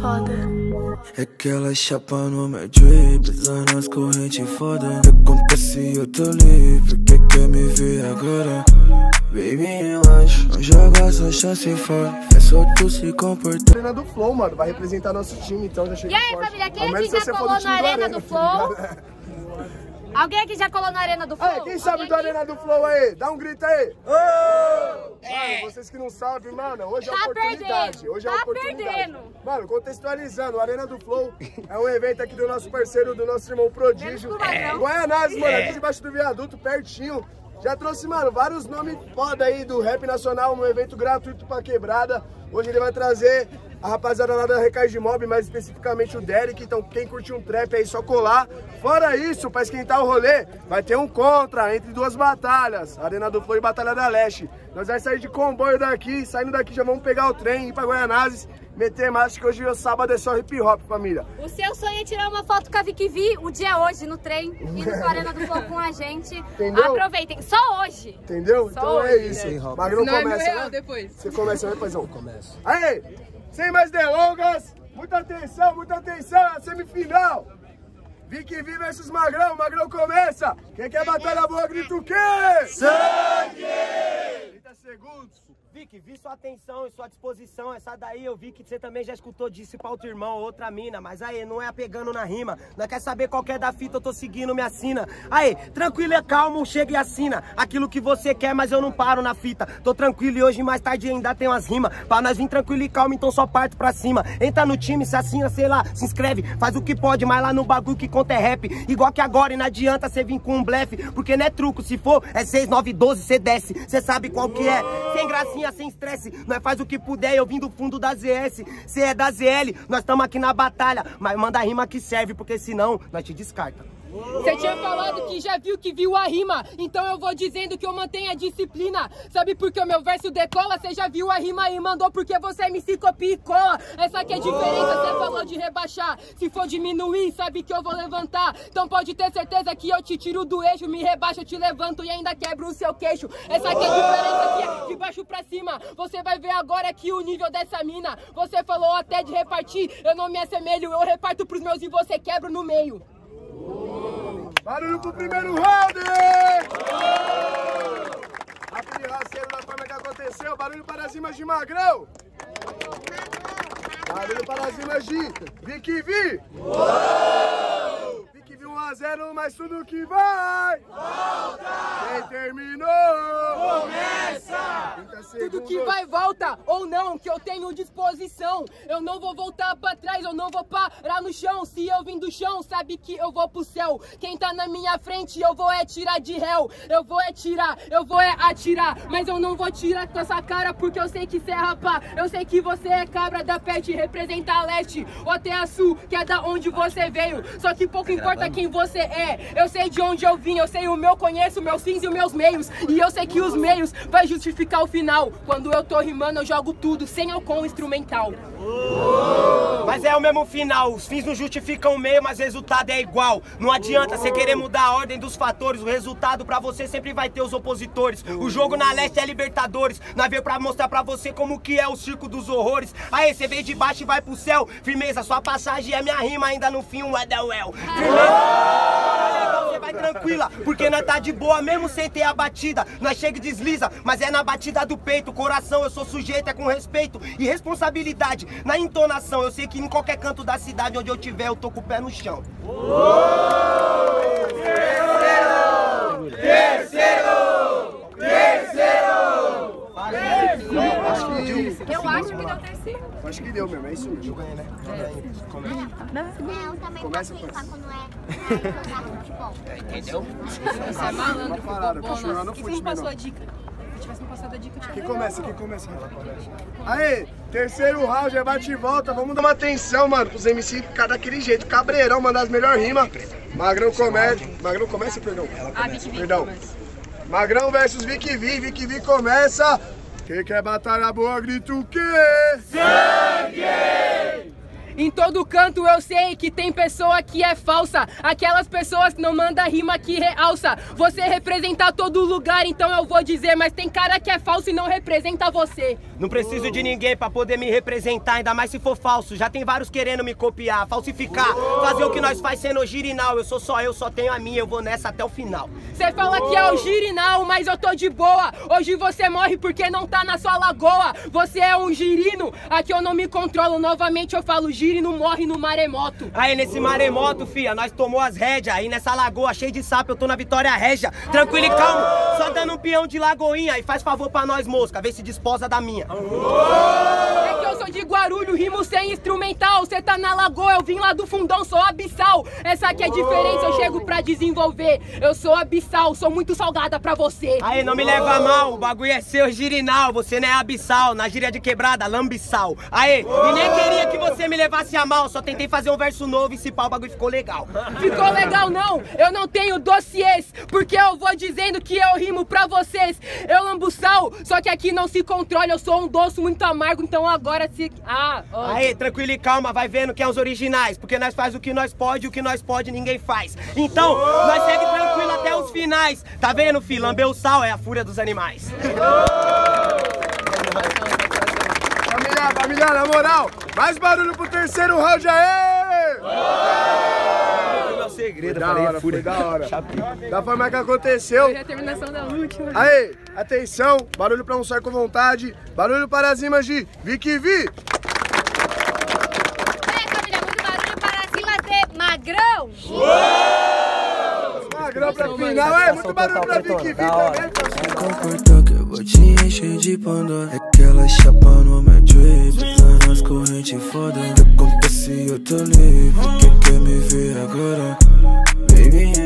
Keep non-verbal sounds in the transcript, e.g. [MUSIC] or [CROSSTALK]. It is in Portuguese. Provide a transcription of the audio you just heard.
foda. É que ela chapa no meu drip, lá nas correntes foda. Acontece eu tô livre, que quer me ver agora? Baby, relaxa, não joga essa chance fora. É só tu se comportar. Arena do Flow, mano, vai representar nosso time, então já E chega aí, forte. família, quem aqui já colou na do Arena do tá Flow? ligado? Alguém aqui já colou na Arena do Flow? Aí, quem sabe Alguém do aqui? Arena do Flow aí? Dá um grito aí. Mano, vocês que não sabem, mano, hoje é Tá oportunidade. perdendo, Hoje é tá oportunidade. perdendo. Mano, contextualizando, o Arena do Flow é um evento aqui do nosso parceiro, do nosso irmão Prodígio. Magrão. Goianazes, mano, aqui debaixo do viaduto, pertinho. Já trouxe, mano, vários nomes foda aí do rap nacional, um evento gratuito pra quebrada. Hoje ele vai trazer a rapaziada lá da Recais de Mob, mais especificamente o Derek. Então, quem curte um trap aí, só colar. Fora isso, pra esquentar o rolê, vai ter um contra entre duas batalhas: Arena do Flow e Batalha da Leste. Nós vamos sair de comboio daqui, saindo daqui já vamos pegar o trem, ir pra Goianazes, meter marcha, que hoje é sábado é só hip hop, família. O seu sonho é tirar uma foto com a Vicky V, o dia é hoje, no trem, indo pra [LAUGHS] Arena do Flow com a gente. Entendeu? Aproveitem, só hoje. Entendeu? Só então é hoje, isso. né? Magrão Não é começa, real né? depois. Você começa, né, paizão? Começa. Aí, sem mais delongas, muita atenção, muita atenção, a semifinal. Vicky V versus Magrão, Magrão começa. Quem quer batalha boa, grita o quê? Sangue! 30 segundos. Vic, vi sua atenção e sua disposição. Essa daí eu vi que você também já escutou disse pra outro irmão, outra mina. Mas aí, não é apegando na rima. Não quer saber qual que é da fita, eu tô seguindo, me assina. Aí, tranquilo e calmo, chega e assina. Aquilo que você quer, mas eu não paro na fita. Tô tranquilo e hoje mais tarde ainda tem umas rimas. Pra nós vir tranquilo e calmo, então só parto pra cima. Entra no time, se assina, sei lá, se inscreve. Faz o que pode, mas lá no bagulho que conta é rap. Igual que agora e não adianta você vir com um blefe. Porque não é truco, se for, é 6, 9, 12, cê desce. Cê sabe qual que é. Sem gracinha, sem estresse. Nós faz o que puder, eu vim do fundo da ZS. Cê é da ZL, nós tamo aqui na batalha. Mas manda a rima que serve, porque senão nós te descarta. Você tinha falado que já viu que viu a rima, então eu vou dizendo que eu mantenho a disciplina. Sabe por que o meu verso decola? Você já viu a rima e mandou porque você me se copia e cola. Essa que é a diferença, você falou de rebaixar. Se for diminuir, sabe que eu vou levantar. Então pode ter certeza que eu te tiro do eixo, me rebaixo, eu te levanto e ainda quebro o seu queixo. Essa que é a diferença, que é de baixo pra cima. Você vai ver agora aqui o nível dessa mina. Você falou até de repartir, eu não me assemelho, eu reparto pros meus e você quebra no meio. Barulho pro primeiro round! Aquele rasteiro da forma que aconteceu. Barulho para as rimas de Magrão. Barulho para as rimas de Vicky V. Vicky V 1 a 0, mas tudo que vai. Quem terminou? Começa! 30 Tudo que vai volta ou não, que eu tenho disposição. Eu não vou voltar pra trás, eu não vou parar no chão. Se eu vim do chão, sabe que eu vou pro céu. Quem tá na minha frente, eu vou é tirar de réu. Eu vou é tirar, eu vou é atirar. Mas eu não vou tirar com essa cara porque eu sei que cê é rapá. Eu sei que você é cabra da peste, representa a leste ou até a sul, que é da onde você veio. Só que pouco importa quem você é. Eu sei de onde eu vim, eu sei o meu, conheço meus fins e os meus meios. E eu sei que os meios vai justificar o final. Quando eu tô rimando, eu jogo tudo sem eu com instrumental. Mas é o mesmo final, os fins não justificam o meio, mas o resultado é igual. Não adianta você querer mudar a ordem dos fatores, o resultado pra você sempre vai ter os opositores. O jogo na leste é Libertadores, nós veio pra mostrar pra você como que é o circo dos horrores. Aí você veio de baixo e vai pro céu, firmeza, sua passagem é minha rima, ainda no fim um é da well. Firmeza, você tranquila, porque nós tá de boa mesmo sem ter a batida. Nós chega e desliza, mas é na batida do peito, coração, eu sou sujeito, é com respeito e responsabilidade. Na entonação, eu sei que em qualquer canto da cidade onde eu tiver, eu tô com o pé no chão. Acho que, Eu acho que deu terceiro. acho que deu mesmo, é isso mesmo. Não, também Começa, posso limpar quando é jogar futebol. Você é malandro, nossa. não Por que você não passou a dica? Se tivesse me passado a dica, eu tinha Quem começa? Quem começa? Aí, terceiro round, é bate e volta. Vamos dar uma atenção, mano, pros MC ficar daquele jeito. Cabreirão, mandar as melhores rimas. Magrão começa. Magrão começa, perdão? Ah, Vicky Vicky Perdão. Magrão versus Vicky V. Vicky V começa. Quem quer batalha boa, grita o quê? Em todo canto eu sei que tem pessoa que é falsa. Aquelas pessoas que não mandam rima que realça. Você representa todo lugar, então eu vou dizer. Mas tem cara que é falso e não representa você. Não preciso de ninguém pra poder me representar, ainda mais se for falso. Já tem vários querendo me copiar, falsificar, fazer o que nós faz sendo original. Eu sou só eu, só tenho a minha, eu vou nessa até o final. Você fala que é o girinal, mas eu tô de boa. Hoje você morre porque não tá na sua lagoa. Você é um girino, aqui eu não me controlo. Novamente eu falo, girino morre no maremoto. Aí nesse maremoto, fia, nós tomou as rédeas. Aí nessa lagoa cheia de sapo, eu tô na Vitória Régia. Tranquilo e calmo, só dando um peão de lagoinha. E faz favor pra nós, mosca, vê se desposa da minha. Sou de Guarulho, rimo sem instrumental. Cê tá na lagoa, eu vim lá do fundão, sou abissal. Essa aqui é a diferença, eu chego pra desenvolver. Eu sou abissal, sou muito salgada pra você. Aí não me leva mal, o bagulho é seu girinal. Você não é abissal, na gíria de quebrada, lambissal. Aí, e nem queria que você me levasse a mal. Só tentei fazer um verso novo e se pá, o bagulho ficou legal. Ficou legal não? Eu não tenho dossiês, porque eu vou dizendo que eu rimo pra vocês. Eu lambo sal, só que aqui não se controla, eu sou um doce muito amargo, então agora se... Ah, ó. Aí, tranquilo e calma, vai vendo que é os originais. Porque nós faz o que nós pode, o que nós pode ninguém faz. Então, nós segue tranquilo até os finais. Tá vendo, filho? Lamber o sal é a fúria dos animais. Família, família, na moral, mais barulho pro terceiro round aí! Meu segredo, Da hora, foi da hora. Da forma que aconteceu. É a terminação da última. Aí, atenção, barulho pra um só com vontade, barulho para as rimas de Vicky Vi. É, família, muito barulho para cima de Magrão. Magrão pra final, é, muito barulho pra Vicky Vi também. Comporta que eu vou te encher de panda Aquela chapa no meu drip Tá nas correntes foda O que acontece eu tô livre Quem quer me ver agora? Baby,